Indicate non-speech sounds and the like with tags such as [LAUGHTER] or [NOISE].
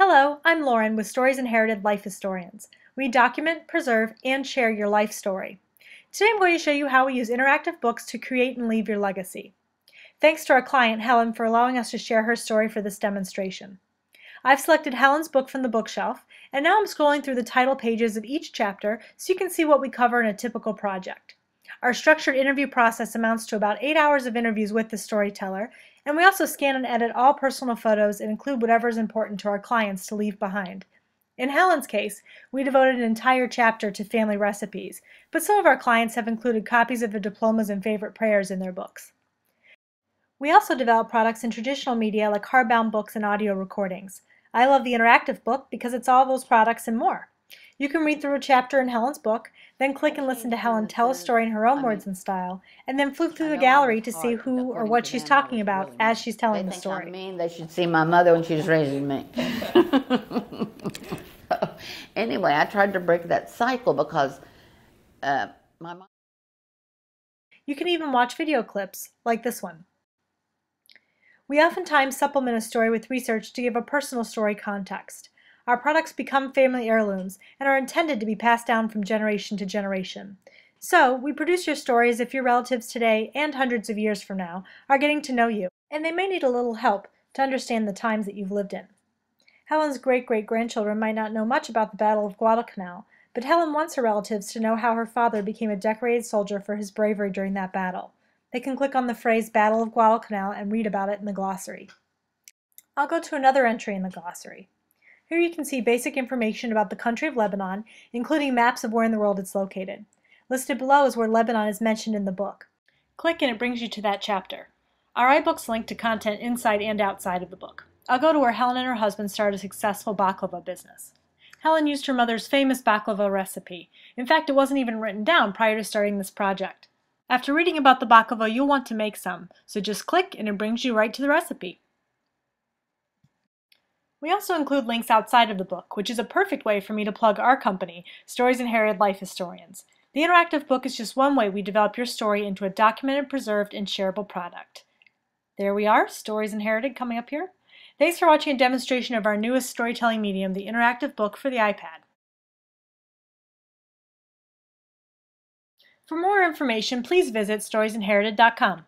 Hello, I'm Lauren with Stories Inherited Life Historians. We document, preserve, and share your life story. Today I'm going to show you how we use interactive books to create and leave your legacy. Thanks to our client Helen for allowing us to share her story for this demonstration. I've selected Helen's book from the bookshelf, and now I'm scrolling through the title pages of each chapter so you can see what we cover in a typical project. Our structured interview process amounts to about 8 hours of interviews with the storyteller, and we also scan and edit all personal photos and include whatever is important to our clients to leave behind. In Helen's case, we devoted an entire chapter to family recipes, but some of our clients have included copies of their diplomas and favorite prayers in their books. We also develop products in traditional media like hardbound books and audio recordings. I love the interactive book because it's all those products and more. You can read through a chapter in Helen's book, then click and listen to Helen tell a story in her own words and style, and then flip through the gallery to see who or what she's talking about as she's telling the story. I mean, they should see my mother when she was raising me. [LAUGHS] anyway, I tried to break that cycle because uh, my mom. You can even watch video clips like this one. We oftentimes supplement a story with research to give a personal story context. Our products become family heirlooms and are intended to be passed down from generation to generation. So, we produce your story as if your relatives today and hundreds of years from now are getting to know you, and they may need a little help to understand the times that you've lived in. Helen's great-great-grandchildren might not know much about the Battle of Guadalcanal, but Helen wants her relatives to know how her father became a decorated soldier for his bravery during that battle. They can click on the phrase Battle of Guadalcanal and read about it in the glossary. I'll go to another entry in the glossary. Here you can see basic information about the country of Lebanon, including maps of where in the world it's located. Listed below is where Lebanon is mentioned in the book. Click and it brings you to that chapter. Our iBooks link to content inside and outside of the book. I'll go to where Helen and her husband started a successful baklava business. Helen used her mother's famous baklava recipe. In fact, it wasn't even written down prior to starting this project. After reading about the baklava, you'll want to make some, so just click and it brings you right to the recipe. We also include links outside of the book, which is a perfect way for me to plug our company, Stories Inherited Life Historians. The interactive book is just one way we develop your story into a documented, preserved, and shareable product. There we are, Stories Inherited coming up here. Thanks for watching a demonstration of our newest storytelling medium, the interactive book for the iPad. For more information, please visit storiesinherited.com.